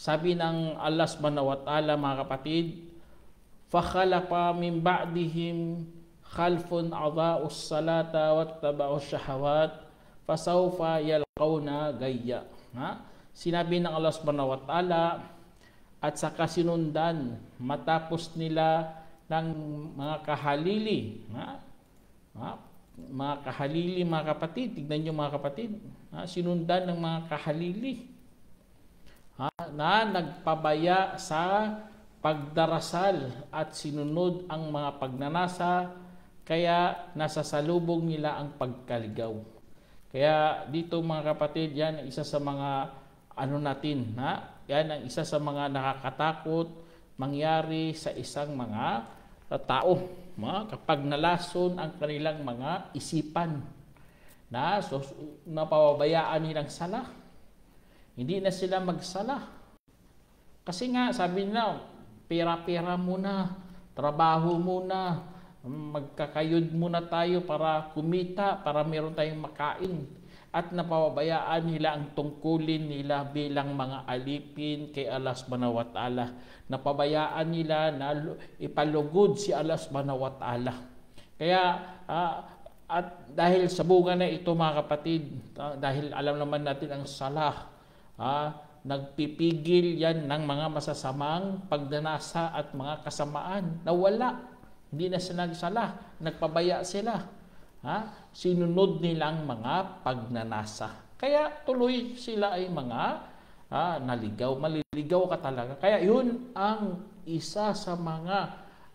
Sabi ng Allah subhanahu wa ta'ala mga kapatid, فَخَلَقَ مِنْ بَعْدِهِمْ خَلْفٌ أَضَاءُوا الصَّلَاةَ وَاتَّبَعُوا الشَّهَوَاتِ فَسَوْفَ يَلْقَوْنَ غَيَّا ha? Sinabi ng Allah subhanahu wa ta'ala at sa kasinundan matapos nila ng mga kahalili ha? Ha? mga kahalili mga kapatid tignan nyo mga kapatid ha? sinundan ng mga kahalili ha? na nagpabaya sa pagdarasal at sinunod ang mga pagnanasa kaya nasa salubong nila ang pagkaligaw. Kaya dito mga kapatid, yan isa sa mga ano natin, ha? Yan ang isa sa mga nakakatakot mangyari sa isang mga tao, ha? kapag nalason ang kanilang mga isipan na so, napababayaan nilang sala. Hindi na sila magsala. Kasi nga, sabi nila, pera-pera muna, trabaho muna, magkakayod muna tayo para kumita, para meron tayong makain. At napabayaan nila ang tungkulin nila bilang mga alipin kay Allah subhanahu wa ta'ala. Napabayaan nila na ipalugod si Allah subhanahu wa ta'ala. Kaya uh, at dahil sa bunga na ito mga kapatid, uh, dahil alam naman natin ang salah, uh, nagpipigil yan ng mga masasamang pagdanasa at mga kasamaan. Nawala. Hindi na sila nagsala. Nagpabaya sila. Ha? Sinunod nilang mga pagnanasa. Kaya tuloy sila ay mga ha, naligaw. Maliligaw ka talaga. Kaya yun ang isa sa mga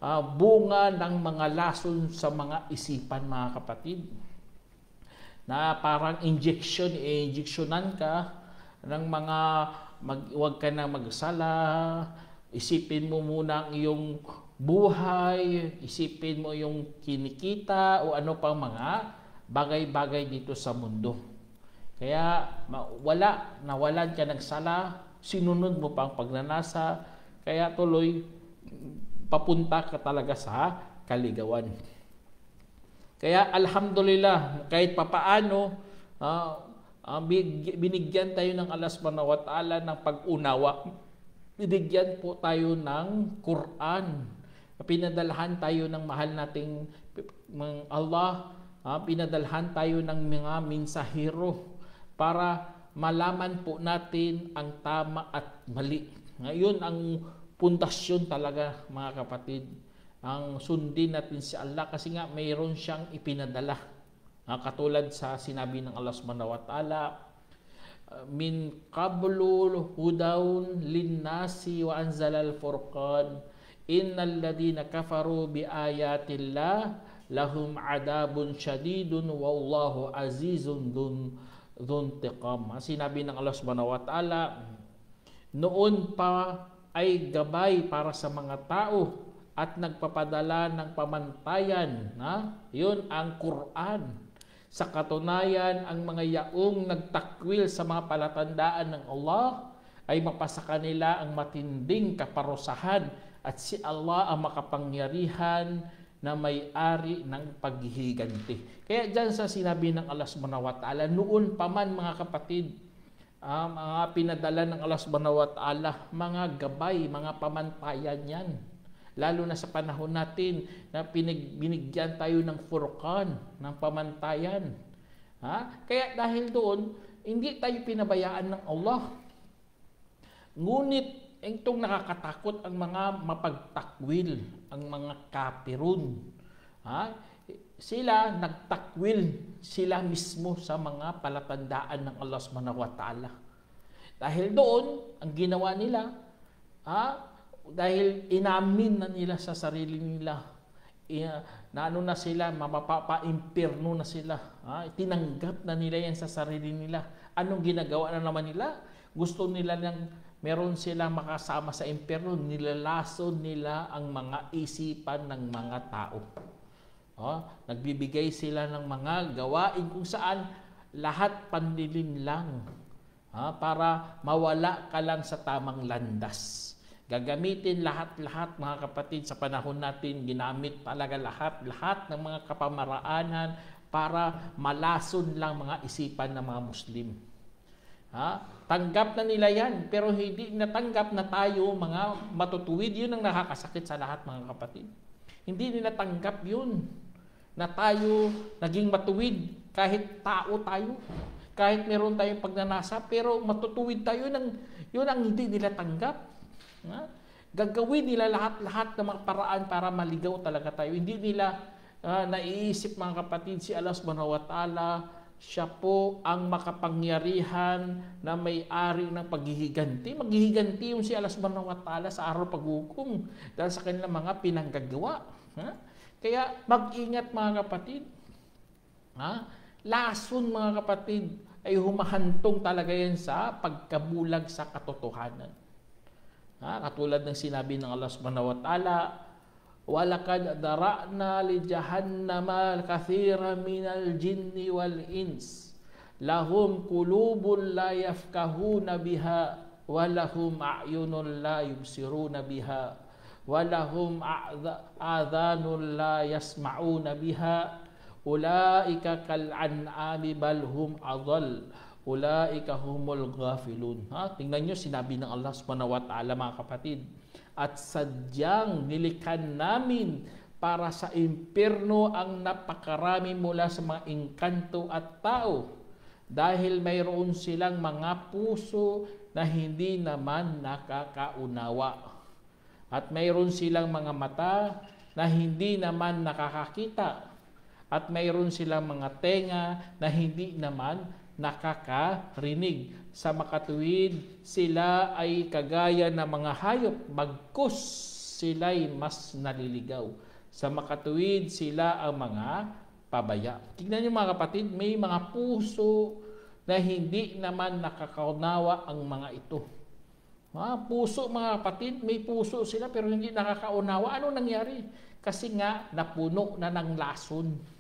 uh, bunga ng mga lason sa mga isipan mga kapatid. Na parang injection, i-injectionan ka ng mga mag, wag ka na magsala, isipin mo muna ang iyong buhay, isipin mo yung kinikita o ano pang mga bagay-bagay dito sa mundo. Kaya wala, nawalan ka ng sala, sinunod mo pa ang pagnanasa, kaya tuloy papunta ka talaga sa kaligawan. Kaya alhamdulillah, kahit papaano, uh, uh, binigyan tayo ng Allah subhanahu wa ta'ala ng pag-unawa. Binigyan po tayo ng Quran. Pinadalhan tayo ng mahal nating Allah. Uh, pinadalhan tayo ng mga minsahiro para malaman po natin ang tama at mali. Ngayon ang pundasyon talaga mga kapatid. Ang sundin natin si Allah kasi nga mayroon siyang ipinadala Uh, katulad sa sinabi ng Allah subhanahu wa ta'ala, min qablu hudawn linnasi wa anzalal furqan innal ladina kafaru bi ayatillah lahum adabun syadidun wallahu azizun dun dhuntiqam sinabi ng Allah subhanahu wa ta'ala noon pa ay gabay para sa mga tao at nagpapadala ng pamantayan. Na yun ang Quran sa katunayan, ang mga yaong nagtakwil sa mga palatandaan ng Allah ay mapasa kanila ang matinding kaparusahan at si Allah ang makapangyarihan na may-ari ng paghihiganti. Kaya dyan sa sinabi ng Allah subhanahu wa ta'ala, noon pa man mga kapatid, uh, mga pinadala ng Allah subhanahu wa ta'ala, mga gabay, mga pamantayan yan Lalo na sa panahon natin na pinig, binigyan tayo ng furqan, ng pamantayan. Ha? Kaya dahil doon, hindi tayo pinabayaan ng Allah. Ngunit, itong nakakatakot ang mga mapagtakwil, ang mga kapirun. Ha? Sila nagtakwil sila mismo sa mga palatandaan ng Allah subhanahu wa ta'ala. Dahil doon, ang ginawa nila, ha? Dahil inamin na nila sa sarili nila na ano na sila, mapapaimpirno na sila. Ha? Tinanggap na nila yan sa sarili nila. Anong ginagawa na naman nila? Gusto nila ng meron sila makasama sa impyerno, nilalason nila ang mga isipan ng mga tao. Oh, nagbibigay sila ng mga gawain kung saan lahat panlilin lang ha, para mawala ka lang sa tamang landas. Gagamitin lahat-lahat mga kapatid sa panahon natin, ginamit talaga lahat-lahat ng mga kapamaraanan para malason lang mga isipan ng mga Muslim. Ha? Tanggap na nila yan, pero hindi natanggap na tayo mga matutuwid. Yun ang nakakasakit sa lahat mga kapatid. Hindi nila tanggap yun na tayo naging matuwid kahit tao tayo. Kahit meron tayong pagnanasa, pero matutuwid tayo, ng, yun ang hindi nila tanggap. Ha? Gagawin nila lahat-lahat ng mga paraan para maligaw talaga tayo. Hindi nila uh, naiisip mga kapatid si Allah subhanahu wa ta'ala siya po ang makapangyarihan na may-ari ng paghihiganti. Maghihiganti yung si Allah subhanahu wa ta'ala sa araw paghukom dahil sa kanilang mga pinanggagawa. Ha? Kaya mag-ingat mga kapatid. Ha? Lason mga kapatid ay humahantong talaga yan sa pagkabulag sa katotohanan. Ha? Katulad ng sinabi ng Allah subhanahu wa ta'ala, وَلَقَدْ دَرَأْنَا لِجَهَنَّمَ الْكَثِيرَ مِنَ الْجِنِّ وَالْإِنسِ لَهُمْ قُلُوبٌ لَا يَفْقَهُونَ بِهَا وَلَهُمْ أَعْيُنٌ لَا يُبْصِرُونَ بِهَا وَلَهُمْ آذَانٌ لَا يَسْمَعُونَ بِهَا أُولَئِكَ كَالْأَنْعَامِ بَلْ هُمْ أَضَلُّ Ulaika humul ghafilun. Ha? Tingnan nyo, sinabi ng Allah subhanahu wa ta'ala mga kapatid. At sadyang nilikhan namin para sa impirno ang napakarami mula sa mga engkanto at tao dahil mayroon silang mga puso na hindi naman nakakaunawa. At mayroon silang mga mata na hindi naman nakakakita. At mayroon silang mga tenga na hindi naman nakakarinig. Sa makatuwid, sila ay kagaya ng mga hayop, bagkus sila'y mas naliligaw. Sa makatuwid, sila ang mga pabaya. Tingnan niyo mga kapatid, may mga puso na hindi naman nakakaunawa ang mga ito. Mga puso mga kapatid, may puso sila pero hindi nakakaunawa. Ano nangyari? Kasi nga napuno na ng lason.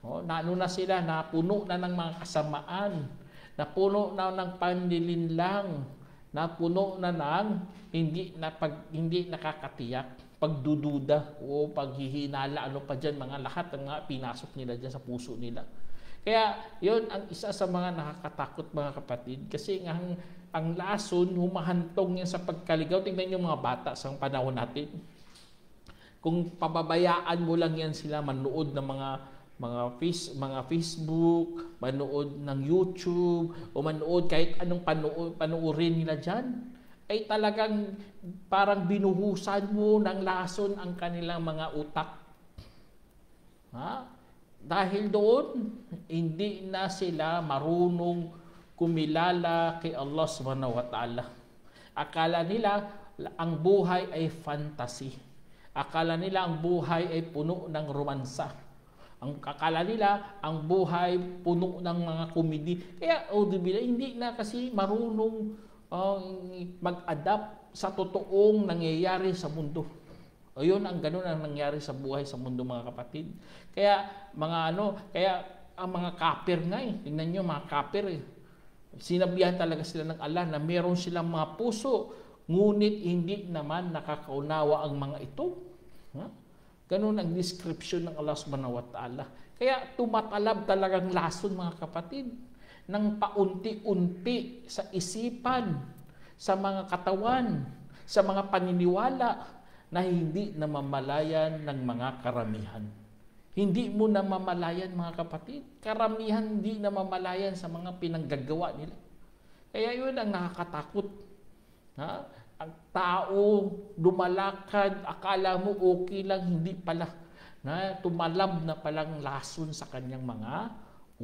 Oh, naano na sila, napuno na ng mga kasamaan, napuno na ng panlilinlang, napuno na ng hindi na pag hindi nakakatiyak, pagdududa o paghihinala, ano pa diyan mga lahat ng mga pinasok nila diyan sa puso nila. Kaya yon ang isa sa mga nakakatakot mga kapatid kasi ang, ang lason humahantong yan sa pagkaligaw. Tingnan niyo mga bata sa panahon natin. Kung pababayaan mo lang yan sila manood ng mga mga face, mga Facebook, manood ng YouTube, o manood kahit anong panood, panoorin nila diyan, ay talagang parang binuhusan mo ng lason ang kanilang mga utak. Ha? Dahil doon, hindi na sila marunong kumilala kay Allah subhanahu wa ta'ala. Akala nila ang buhay ay fantasy. Akala nila ang buhay ay puno ng romansa ang kakala nila, ang buhay puno ng mga komedi. Kaya audible, hindi na kasi marunong uh, mag-adapt sa totoong nangyayari sa mundo. O yun ang ganun ang nangyari sa buhay sa mundo mga kapatid. Kaya mga ano, kaya ang mga kapir nga eh. Tingnan nyo mga kapir eh. Sinabihan talaga sila ng Allah na meron silang mga puso, ngunit hindi naman nakakaunawa ang mga ito. Huh? Ganun ang description ng Allah subhanahu wa ta'ala. Kaya tumatalab talagang lason mga kapatid ng paunti-unti sa isipan, sa mga katawan, sa mga paniniwala na hindi namamalayan ng mga karamihan. Hindi mo namamalayan mga kapatid. Karamihan hindi namamalayan sa mga pinanggagawa nila. Kaya yun ang nakakatakot. Ha? Ang tao lumalakad, akala mo okay lang, hindi pala. Na tumalab na palang lason sa kanyang mga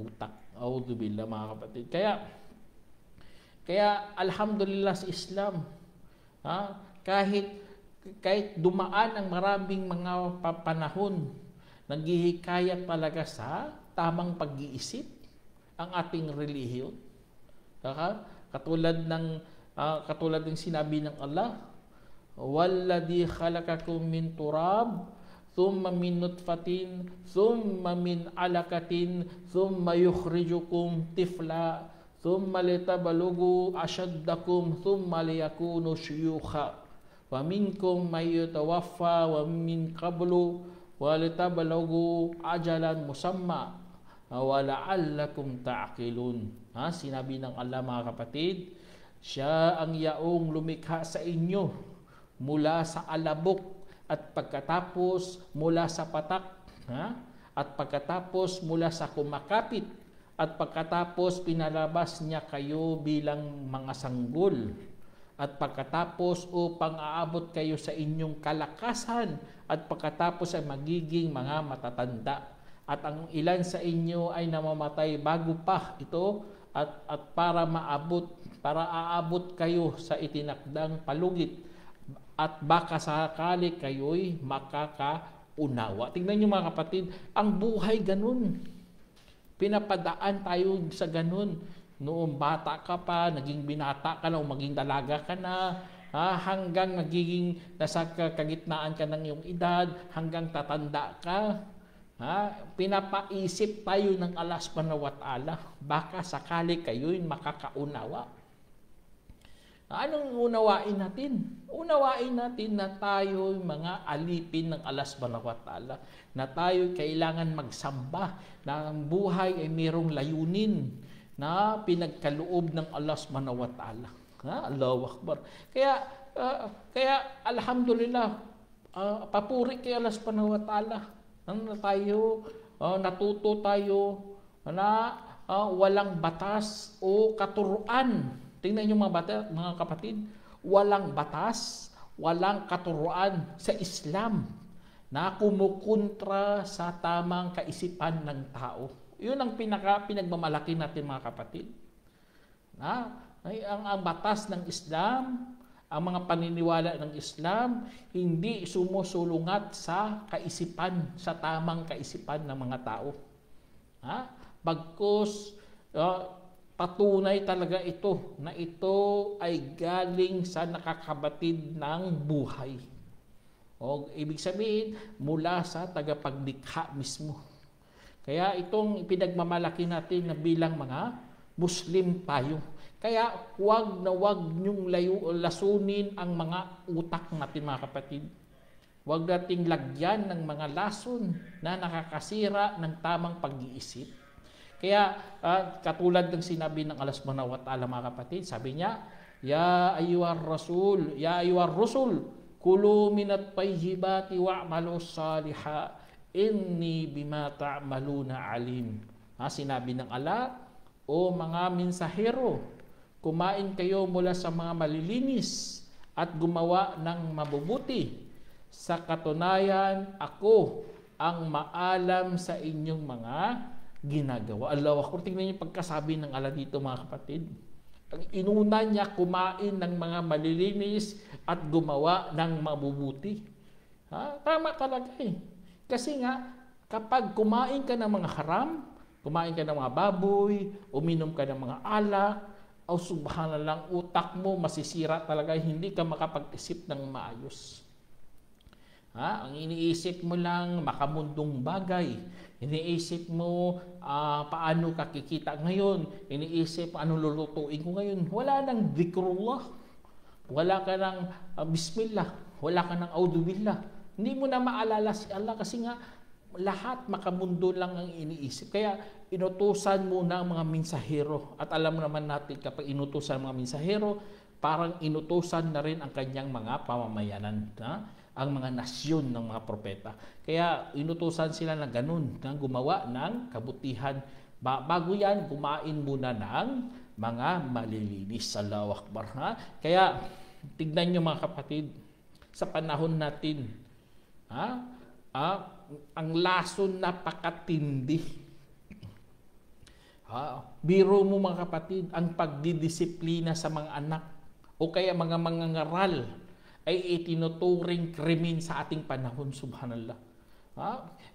utak. Audubillah mga kapatid. Kaya, kaya alhamdulillah sa Islam, ha, kahit kahit dumaan ang maraming mga panahon, naghihikayat talaga sa tamang pag-iisip ang ating relihiyon. Katulad ng uh, katulad ng sinabi ng Allah, Walladhi khalaqakum min turab, thumma min nutfatin, thumma min alakatin, thumma yukhrijukum tifla, thumma litabalugu ashaddakum, thumma liyakunu syukha. Wa minkum may yutawaffa wa min qablu wa litabalagu ajalan musamma wa la'allakum ta'qilun. Ha? Sinabi ng Allah mga kapatid, siya ang yaong lumikha sa inyo mula sa alabok at pagkatapos mula sa patak. Ha? At pagkatapos mula sa kumakapit at pagkatapos pinalabas niya kayo bilang mga sanggol at pagkatapos upang aabot kayo sa inyong kalakasan at pagkatapos ay magiging mga matatanda at ang ilan sa inyo ay namamatay bago pa ito at, at para maabot para aabot kayo sa itinakdang palugit at baka sakali kayo'y makakaunawa. Tingnan niyo mga kapatid, ang buhay ganun. Pinapadaan tayo sa ganun. Noong bata ka pa, naging binata ka na, o maging dalaga ka na, ha, hanggang nagiging nasa kagitnaan ka ng iyong edad, hanggang tatanda ka. Ha, pinapaisip tayo ng Allah subhanahu wa ta'ala, baka sakali kayo'y makakaunawa. Anong unawain natin? Unawain natin na tayo mga alipin ng Allah subhanahu wa ta'ala, na tayo kailangan magsamba, na ang buhay ay mayroong layunin na pinagkaloob ng Allah subhanahu wa ta'ala. Ha? Allahu Akbar. Kaya, uh, kaya alhamdulillah, uh, papuri kay Allah subhanahu wa ta'ala. Ano tayo, uh, natuto tayo na uh, walang batas o katuruan Tingnan niyo mga, bata, mga kapatid, walang batas, walang katuruan sa Islam na kumukontra sa tamang kaisipan ng tao. Yun ang pinaka pinagmamalaki natin mga kapatid. Na, ay, ang, ang batas ng Islam, ang mga paniniwala ng Islam, hindi sumusulungat sa kaisipan, sa tamang kaisipan ng mga tao. Ha? Bagkus, uh, patunay talaga ito na ito ay galing sa nakakabatid ng buhay. O ibig sabihin, mula sa tagapaglikha mismo. Kaya itong pinagmamalaki natin na bilang mga Muslim tayo. Kaya huwag na huwag niyong layo, lasunin ang mga utak natin mga kapatid. Huwag nating lagyan ng mga lason na nakakasira ng tamang pag-iisip kaya uh, katulad ng sinabi ng Allah subhanahu wa ta'ala mga kapatid, sabi niya, Ya ayyuhar rasul, ya ayyuhar rusul, kulu minat tayyibati wa'malu saliha, inni bima ta'maluna alim. Ha, sinabi ng Allah, O mga mensahero, kumain kayo mula sa mga malilinis at gumawa ng mabubuti. Sa katunayan, ako ang maalam sa inyong mga ginagawa. Allah Akbar, tingnan niyo pagkasabi ng Allah dito mga kapatid. Ang inuna niya kumain ng mga malilinis at gumawa ng mabubuti. Ha? Tama talaga eh. Kasi nga, kapag kumain ka ng mga haram, kumain ka ng mga baboy, uminom ka ng mga alak, o subhanallah, utak mo masisira talaga, hindi ka makapag-isip ng maayos. Ha? Ang iniisip mo lang makamundong bagay. Iniisip mo uh, paano ka kikita ngayon. Iniisip ano lulutuin ko ngayon. Wala nang dhikrullah. Wala ka ng uh, bismillah. Wala ka ng audubillah. Hindi mo na maalala si Allah kasi nga lahat makamundo lang ang iniisip. Kaya inutusan mo na ang mga mensahero. At alam naman natin kapag inutusan ang mga mensahero, parang inutusan na rin ang kanyang mga pamamayanan. Ha? Ang mga nasyon ng mga propeta. Kaya inutusan sila na ganun, na gumawa ng kabutihan. Bago yan, kumain muna ng mga malilinis. Allahu Akbar. Ha? Kaya tignan nyo mga kapatid, sa panahon natin, ha? Ah, ang lason napakatindi. Ha? Biro mo mga kapatid, ang pagdidisiplina sa mga anak o kaya mga mangangaral ay itinuturing krimen sa ating panahon, subhanallah. Ha?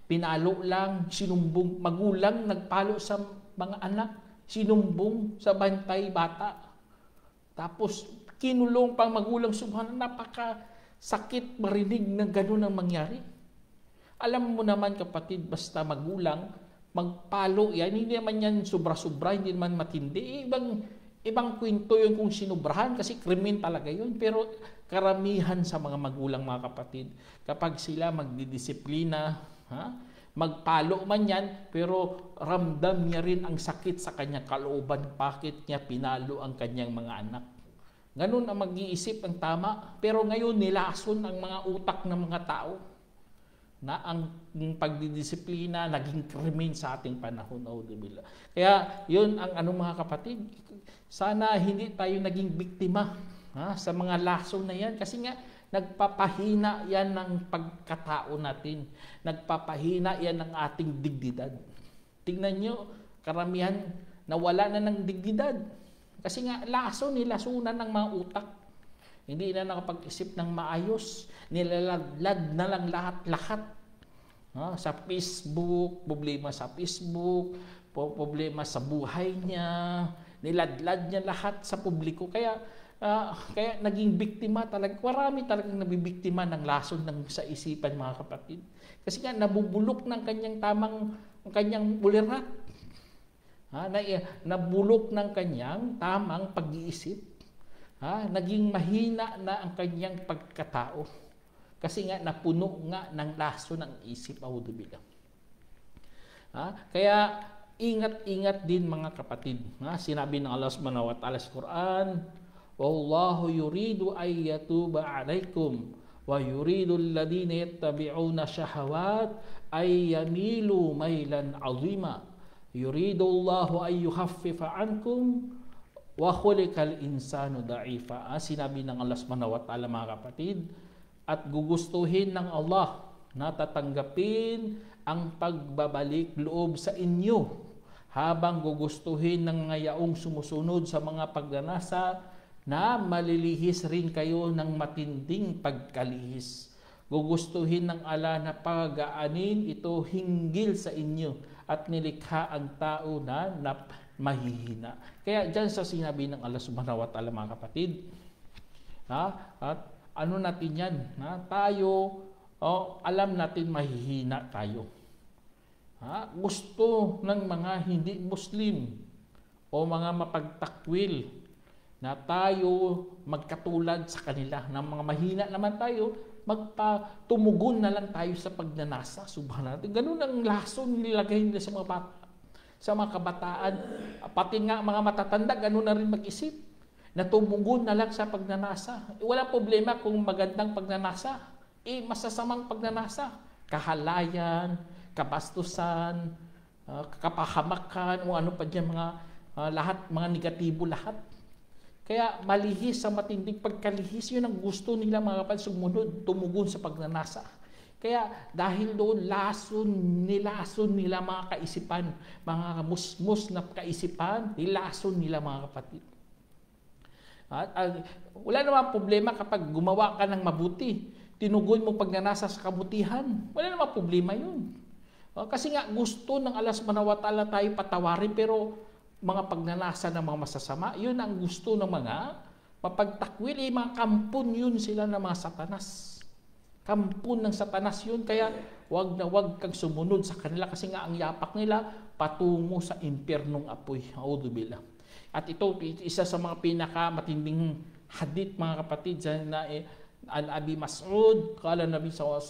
Pinalo lang, sinumbong, magulang nagpalo sa mga anak, sinumbong sa bantay bata. Tapos kinulong pang magulang, subhanallah, napaka sakit marinig na gano'n ang mangyari. Alam mo naman kapatid, basta magulang, magpalo yan, hindi naman yan sobra-sobra, hindi naman matindi. Ibang, ibang kwento yun kung sinubrahan kasi krimen talaga yun. Pero karamihan sa mga magulang mga kapatid, kapag sila magdidisiplina, ha, Magpalo man yan, pero ramdam niya rin ang sakit sa kanyang kalooban. Bakit niya pinalo ang kanyang mga anak? Ganun ang mag-iisip ang tama. Pero ngayon nilason ang mga utak ng mga tao na ang pagdidisiplina naging krimen sa ating panahon. Audible. Kaya yun ang ano mga kapatid, sana hindi tayo naging biktima ha, sa mga laso na yan. Kasi nga, nagpapahina yan ng pagkatao natin. Nagpapahina yan ng ating dignidad. Tingnan nyo, karamihan nawala na ng dignidad. Kasi nga, laso nilasunan ng mga utak. Hindi na nakapag-isip ng maayos. Nilalad na lang lahat-lahat. Ha? Sa Facebook, problema sa Facebook, problema sa buhay niya, niladlad niya lahat sa publiko. Kaya, uh, kaya naging biktima talaga. Marami talagang nabibiktima ng lason ng sa isipan mga kapatid. Kasi nga nabubulok ng kanyang tamang ang kanyang ulirat. Ha, na, nabulok ng kanyang tamang pag-iisip Ha? Naging mahina na ang kanyang pagkatao. Kasi nga napuno nga ng laso ng isip audible. Ha? Kaya ingat-ingat din mga kapatid. Ha? Sinabi ng Allah Subhanahu wa Ta'ala sa Quran, "Wallahu yuridu ay yatuba 'alaykum wa yuridu alladhina yattabi'una shahawat ay yamilu maylan 'azima." Yuridu Allahu ay yukhaffifa 'ankum Wa khuliqal insanu da'ifa. Ah, sinabi ng Allah Subhanahu wa Ta'ala mga kapatid, at gugustuhin ng Allah na tatanggapin ang pagbabalik loob sa inyo habang gugustuhin ng ngayaong sumusunod sa mga pagdanasa na malilihis rin kayo ng matinding pagkalihis. Gugustuhin ng ala na pagaanin ito hinggil sa inyo at nilikha ang tao na nap mahihina. Kaya dyan sa sinabi ng Allah subhanahu wa ta'ala mga kapatid, ha? at ano natin yan? Ha? Tayo, oh, alam natin mahihina tayo. Ha? Gusto ng mga hindi Muslim o mga mapagtakwil na tayo magkatulad sa kanila, na mga mahina naman tayo, magpatumugon na lang tayo sa pagnanasa. Subhanallah. Ganun ang lason nilagay nila sa mga bata sa mga kabataan. Pati nga mga matatanda, gano'n na rin mag-isip. Natumugon na lang sa pagnanasa. Wala problema kung magandang pagnanasa. Eh, masasamang pagnanasa. Kahalayan, kabastusan, uh, kapahamakan, o ano pa dyan, mga, uh, lahat, mga negatibo lahat. Kaya malihis sa matinding pagkalihis, yun ang gusto nila mga kapatid, sumunod, tumugon sa pagnanasa. Kaya dahil doon lason nilason nila mga kaisipan, mga musmus na kaisipan, nilason nila mga kapatid. At, at wala namang problema kapag gumawa ka ng mabuti. Tinugon mo pagnanasa sa kabutihan. Wala namang problema yun. Kasi nga gusto ng alas manawatala tayo patawarin pero mga pagnanasa ng mga masasama, yun ang gusto ng mga mapagtakwil, eh, mga kampon yun sila ng mga satanas. Kampun ng satanas yun. Kaya wag na wag kang sumunod sa kanila kasi nga ang yapak nila patungo sa impyernong apoy. Audubillah. At ito, isa sa mga pinakamatinding hadith mga kapatid na eh, an Abi Mas'ud, kala Nabi SAW,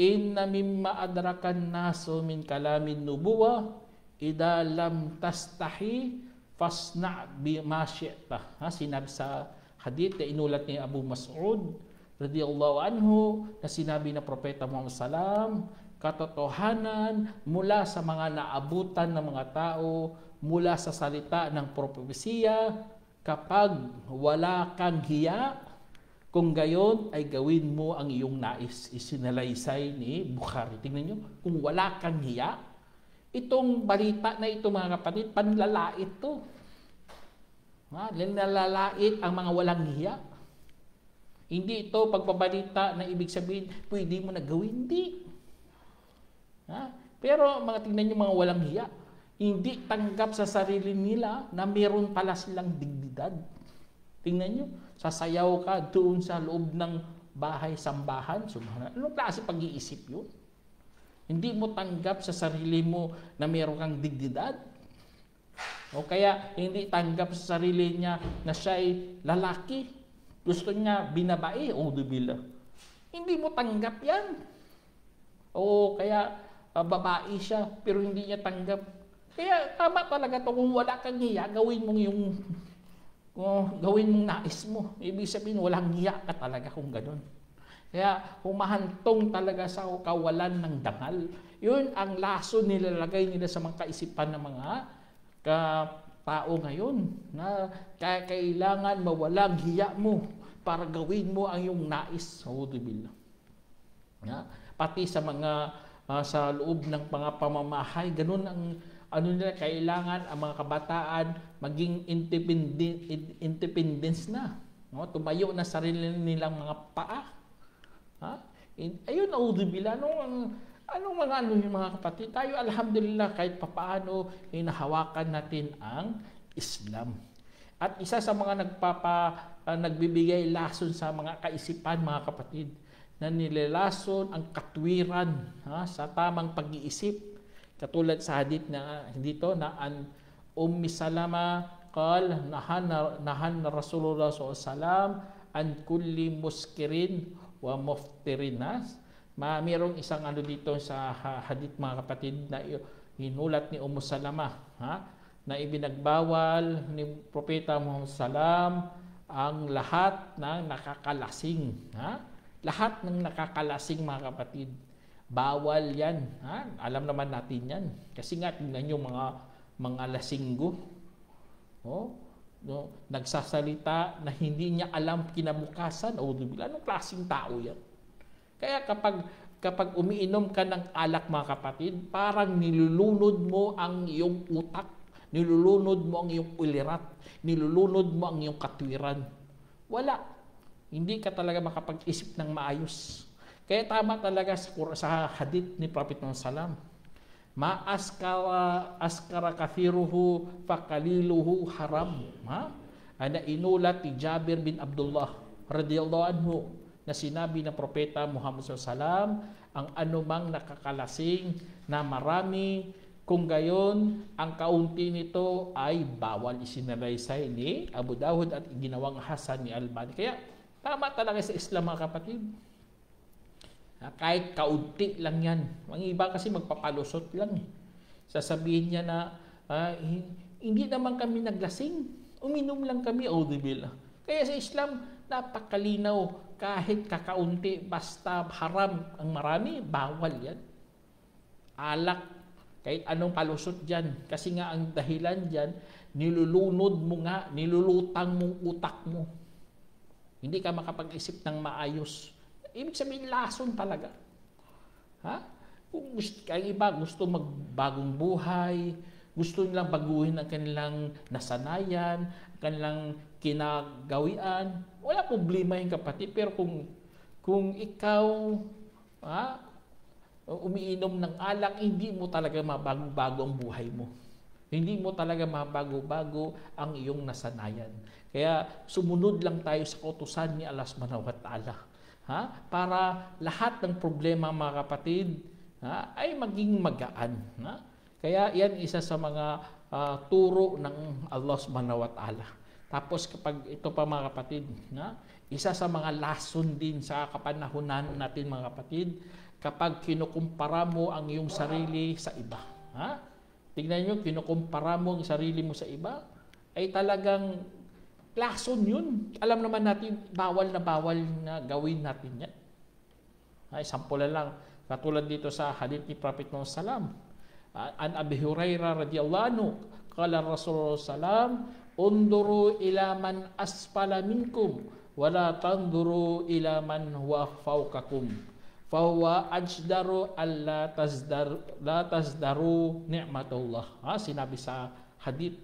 Inna mimma adrakan naso min kalamin nubuwa, ida lam tastahi, fasna bi ma Ha, sinabi sa hadith na inulat ni Abu Mas'ud, radiyallahu anhu na sinabi ng propeta Muhammad salam katotohanan mula sa mga naabutan ng mga tao mula sa salita ng propesiya kapag wala kang hiya kung gayon ay gawin mo ang iyong nais. Isinalaysay ni Bukhari. Tingnan nyo, kung wala kang hiya, itong balita na ito mga kapatid, panlalait to. Ha? Nilalait ang mga walang hiya. Hindi ito pagbabalita na ibig sabihin, pwede mo na gawin. Hindi. Ha? Pero mga tingnan nyo mga walang hiya, hindi tanggap sa sarili nila na meron pala silang dignidad. Tingnan nyo, sasayaw ka doon sa loob ng bahay, sambahan. Subhanallah. Anong klase pag-iisip yun? Hindi mo tanggap sa sarili mo na meron kang dignidad. O kaya hindi tanggap sa sarili niya na siya ay lalaki. Gusto niya binabae o dubila. Hindi mo tanggap yan. O kaya uh, babae siya, pero hindi niya tanggap. Kaya tama talaga to kung wala kang hiya, gawin mong yung uh, gawin mong nais mo. Ibig sabihin, walang hiya ka talaga kung ganun. Kaya humahantong talaga sa kawalan ng dangal. Yun ang laso nilalagay nila sa mga kaisipan ng mga ka tao ngayon na kailangan mawalang hiya mo para gawin mo ang iyong nais. Audible. Ya? Pati sa mga uh, sa loob ng mga pamamahay, ganun ang ano nila kailangan ang mga kabataan maging independent independence na. No? Tumayo na sarili nilang mga paa Ha? Ayun, audible. Anong, anong mga ano yung mga kapatid? Tayo, alhamdulillah, kahit papaano, hinahawakan natin ang Islam. At isa sa mga nagpapa, uh, nagbibigay lason sa mga kaisipan, mga kapatid, na nilalason ang katwiran ha, sa tamang pag-iisip. Katulad sa hadith na dito na an Ummi Salama qal nahan nahan Rasulullah SAW an kulli muskirin wa muftirinas. Ma mayroong isang ano dito sa hadith mga kapatid na hinulat ni Ummu Salama ha? Na ibinagbawal ni Propeta Muhammad salam ang lahat ng nakakalasing ha? Lahat ng nakakalasing mga kapatid. Bawal yan ha? Alam naman natin yan. Kasi nga tingnan yung mga mga lasinggo oh no, nagsasalita na hindi niya alam kinabukasan. O anong klaseng tao yan kaya kapag kapag umiinom ka ng alak mga kapatid parang nilulunod mo ang iyong utak nilulunod mo ang iyong ulirat nilulunod mo ang iyong katwiran wala hindi ka talaga makapag-isip ng maayos kaya tama talaga sa, sa hadith ni Prophet Muhammad Salam Ma askara kathiruhu fakaliluhu haram. Ha? Ana inulat ni Jabir bin Abdullah radhiyallahu anhu na sinabi ng propeta Muhammad SAW ang anumang nakakalasing na marami kung gayon ang kaunti nito ay bawal isinalaysay ni Abu Dawud at ginawang Hasan ni Albani. Kaya tama talaga sa Islam mga kapatid. Kahit kaunti lang yan. Ang iba kasi magpapalusot lang. Eh. Sasabihin niya na, uh, hindi naman kami naglasing. Uminom lang kami, audible. Kaya sa Islam, napakalinaw. Kahit kakaunti, basta haram ang marami, bawal yan. Alak, kahit anong palusot dyan. Kasi nga ang dahilan dyan, nilulunod mo nga, nilulutang mong utak mo. Hindi ka makapag-isip ng maayos Ibig sabihin, lason talaga. Ha? Kung gusto, ang iba gusto magbagong buhay, gusto nilang baguhin ang kanilang nasanayan, ang kanilang kinagawian, wala problema yung kapatid. Pero kung, kung ikaw ha, umiinom ng alak, hindi mo talaga mabago-bago ang buhay mo. Hindi mo talaga mabago-bago ang iyong nasanayan. Kaya sumunod lang tayo sa kautusan ni Allah subhanahu wa ta'ala ha? para lahat ng problema mga kapatid ha? ay maging magaan. Ha? Kaya yan isa sa mga uh, turo ng Allah subhanahu wa ta'ala. Tapos kapag ito pa mga kapatid, na, isa sa mga lason din sa kapanahunan natin mga kapatid, kapag kinukumpara mo ang iyong sarili sa iba. Ha? Tingnan nyo, kinukumpara mo ang sarili mo sa iba, ay talagang Lason yun. Alam naman natin, bawal na bawal na gawin natin yan. Ay, sample lang. Katulad dito sa hadith ni Prophet Muhammad Salam. An Abi Hurairah radhiyallahu anhu, qala Rasulullah salam, "Unduru ila man asfala minkum wala tanduru ila man huwa fawqakum." Fahuwa ajdaru alla tazdar la tazdaru ni'matullah. Ha, sinabi sa hadith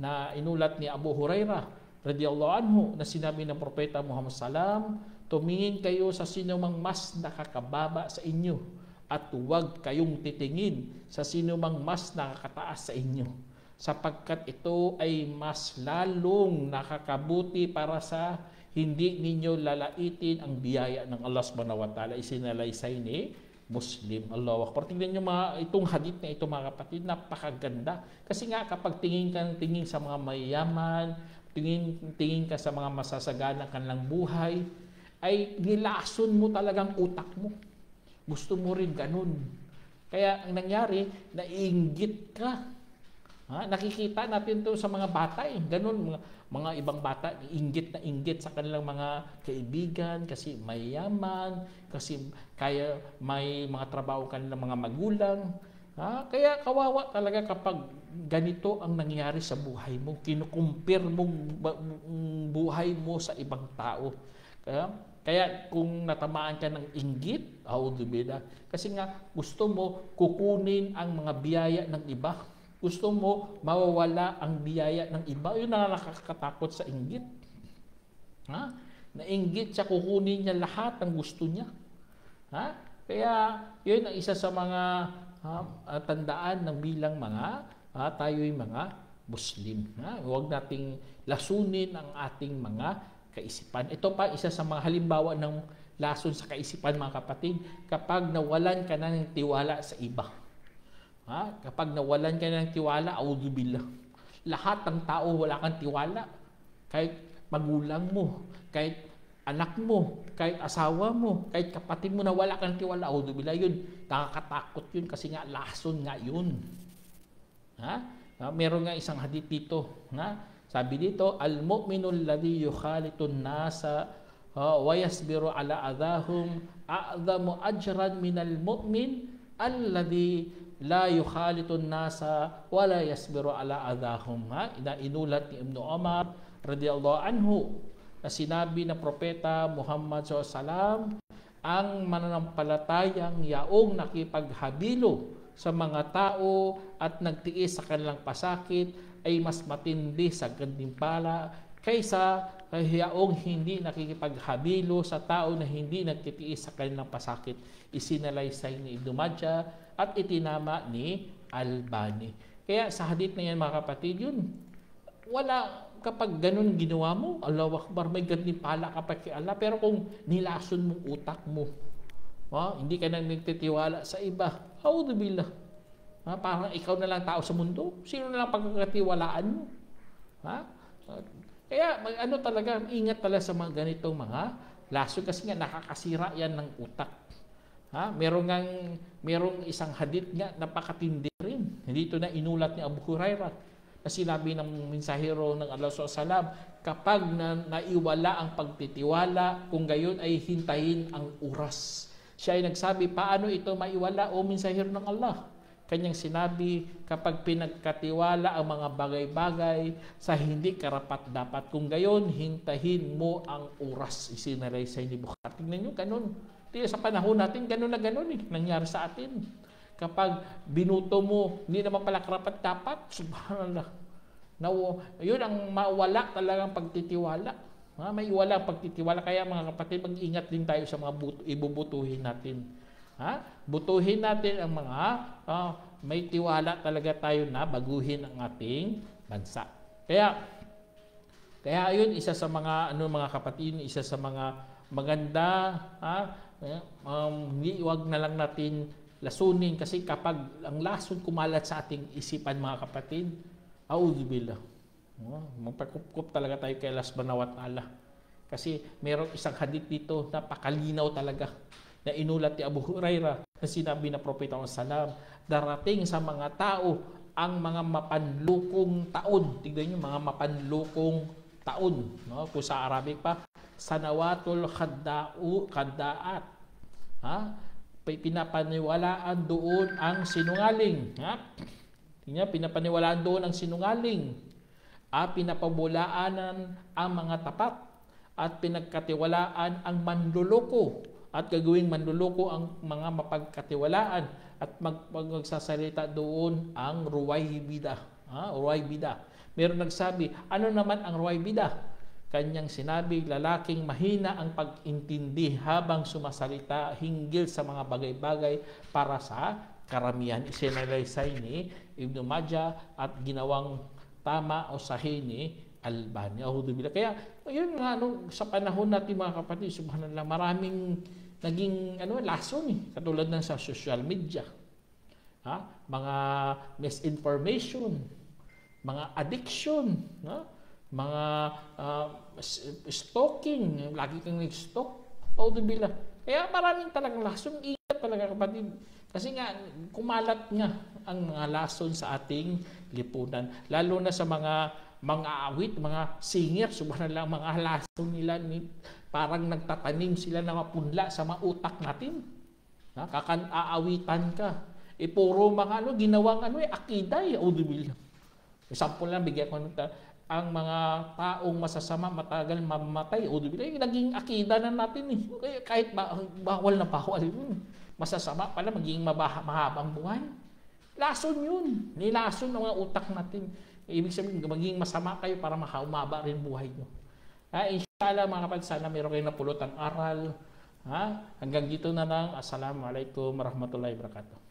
na inulat ni Abu Hurairah radiyallahu anhu na sinabi ng propeta Muhammad salam, tumingin kayo sa sino mang mas nakakababa sa inyo at huwag kayong titingin sa sino mang mas nakakataas sa inyo sapagkat ito ay mas lalong nakakabuti para sa hindi ninyo lalaitin ang biyaya ng Allah subhanahu wa ta'ala isinalaysay ni Muslim. Allah Akbar. Tingnan nyo mga, itong hadith na ito mga kapatid, napakaganda. Kasi nga kapag tingin ka tingin sa mga mayaman, tingin, tingin ka sa mga masasagana kanilang buhay, ay nilason mo talagang utak mo. Gusto mo rin ganun. Kaya ang nangyari, naiinggit ka. Ha? Nakikita natin to sa mga bata eh. Ganun, mga, mga ibang bata, inggit na inggit sa kanilang mga kaibigan kasi mayaman, kasi kaya may mga trabaho kanilang mga magulang. Ha? Kaya kawawa talaga kapag ganito ang nangyari sa buhay mo. Kinukumpir mo buhay mo sa ibang tao. Kaya, kaya kung natamaan ka ng inggit, audubida, kasi nga gusto mo kukunin ang mga biyaya ng iba. Gusto mo mawawala ang biyaya ng iba. Yun ang nakakatakot sa inggit. Ha? Nainggit siya, kukunin niya lahat ng gusto niya. Ha? Kaya yun ang isa sa mga ha, tandaan ng bilang mga ha, tayo'y mga Muslim. Ha? Huwag nating lasunin ang ating mga kaisipan. Ito pa isa sa mga halimbawa ng lason sa kaisipan mga kapatid kapag nawalan ka na ng tiwala sa iba. Ha? Kapag nawalan ka ng tiwala, auzubillah. Lahat ng tao wala kang tiwala. Kahit magulang mo, kahit anak mo, kahit asawa mo, kahit kapatid mo na wala kang tiwala, dubila yun, nakakatakot yun kasi nga lason nga yun. Ha? ha? Meron nga isang hadith dito, ha? Sabi dito, al-mu'minu alladhi yukhalitun nasa uh, wa yasbiru ala adahum a'zamu ajran min al-mu'min alladhi la yukhalitun nasa wa la yasbiru ala adahum. Ha? Ina inulat ni Ibn Umar radiyallahu anhu na sinabi ng propeta Muhammad SAW ang mananampalatayang yaong nakipaghabilo sa mga tao at nagtiis sa kanilang pasakit ay mas matindi sa gantimpala kaysa yaong hindi nakikipaghabilo sa tao na hindi nagtitiis sa kanilang pasakit. Isinalaysay ni Majah at itinama ni Albani. Kaya sa hadith na yan mga kapatid, yun, wala kapag ganun ginawa mo, Allahu Akbar, may pala ka pa kay Allah. Pero kung nilason mo utak mo, ha, hindi ka nang nagtitiwala sa iba, billah. Ha, parang ikaw na lang tao sa mundo. Sino na lang pagkakatiwalaan mo? Ha? Kaya ano talaga, ingat talaga sa mga ganitong mga lason kasi nga nakakasira yan ng utak. Ha? Merong ngang, merong isang hadith nga napakatindi rin. Dito na inulat ni Abu Hurairah na sinabi ng mensahero ng Allah Salam, kapag na, naiwala ang pagtitiwala, kung gayon ay hintayin ang oras. Siya ay nagsabi, paano ito maiwala o mensahero ng Allah? Kanyang sinabi, kapag pinagkatiwala ang mga bagay-bagay sa hindi karapat dapat, kung gayon, hintahin mo ang oras. Isinalay sa ni Bukhari. Tingnan nyo, ganun. Sa panahon natin, ganun na ganun eh, nangyari sa atin. Kapag binuto mo, hindi naman pala karapat dapat, subhanallah. Now, yun ang mawala talagang pagtitiwala. Ha? May wala pagtitiwala. Kaya mga kapatid, mag-ingat din tayo sa mga buto, ibubutuhin natin. Ha? Butuhin natin ang mga uh, may tiwala talaga tayo na baguhin ang ating bansa. Kaya kaya yun isa sa mga ano mga kapatid, isa sa mga maganda ha um, wag na lang natin lasunin kasi kapag ang lason kumalat sa ating isipan mga kapatid, auzubillah. Oh, magpakupkup talaga tayo kay Allah subhanahu wa ta'ala. Kasi merong isang hadith dito na pakalinaw talaga na inulat ni Abu Huraira na sinabi na Propeta Salam, darating sa mga tao ang mga mapanlukong taon. Tignan nyo, mga mapanlukong taon. No? Kung sa Arabic pa, sanawatul khadda'u, khaddaat. Ha? pinapaniwalaan doon ang sinungaling. Ha? Tingnan, pinapaniwalaan doon ang sinungaling. Ah, pinapabulaanan ang mga tapat at pinagkatiwalaan ang manluloko at gagawing manluloko ang mga mapagkatiwalaan at mag, magsasalita doon ang ruwaybida. Ha? Ruwaybida. Meron nagsabi, ano naman ang ruwaybida? kanyang sinabi, lalaking mahina ang pag-intindi habang sumasalita hinggil sa mga bagay-bagay para sa karamihan. Isinalaysay ni Ibn Majah at ginawang tama o sahih ni Albani. Kaya, yun nga, no, sa panahon natin mga kapatid, subhanallah, maraming naging ano, lason eh, katulad ng sa social media. Ha? Mga misinformation, mga addiction, no? mga uh, stalking, lagi kang nag-stalk, bila. Kaya maraming talagang lasong ingat talaga kapatid. Kasi nga, kumalat nga ang mga lason sa ating lipunan. Lalo na sa mga mga awit, mga singer, subhanallah, mga lason nila, ni, parang nagtatanim sila ng mga punla sa mga utak natin. Ha? Kakan aawitan ka. E puro mga ano, ginawang ano eh, akiday, audible. Example lang, bigyan ko ng ang mga taong masasama matagal mamatay o eh, naging akida na natin eh. kahit ba, bawal na bawal yun masasama pala maging mabaha, mahabang buhay lason yun nilason ng mga utak natin ibig sabihin maging masama kayo para mahumaba rin buhay nyo. Ha, inshallah mga kapatid sana meron kayo napulot ang aral. Ha? hanggang dito na lang. Assalamualaikum warahmatullahi wabarakatuh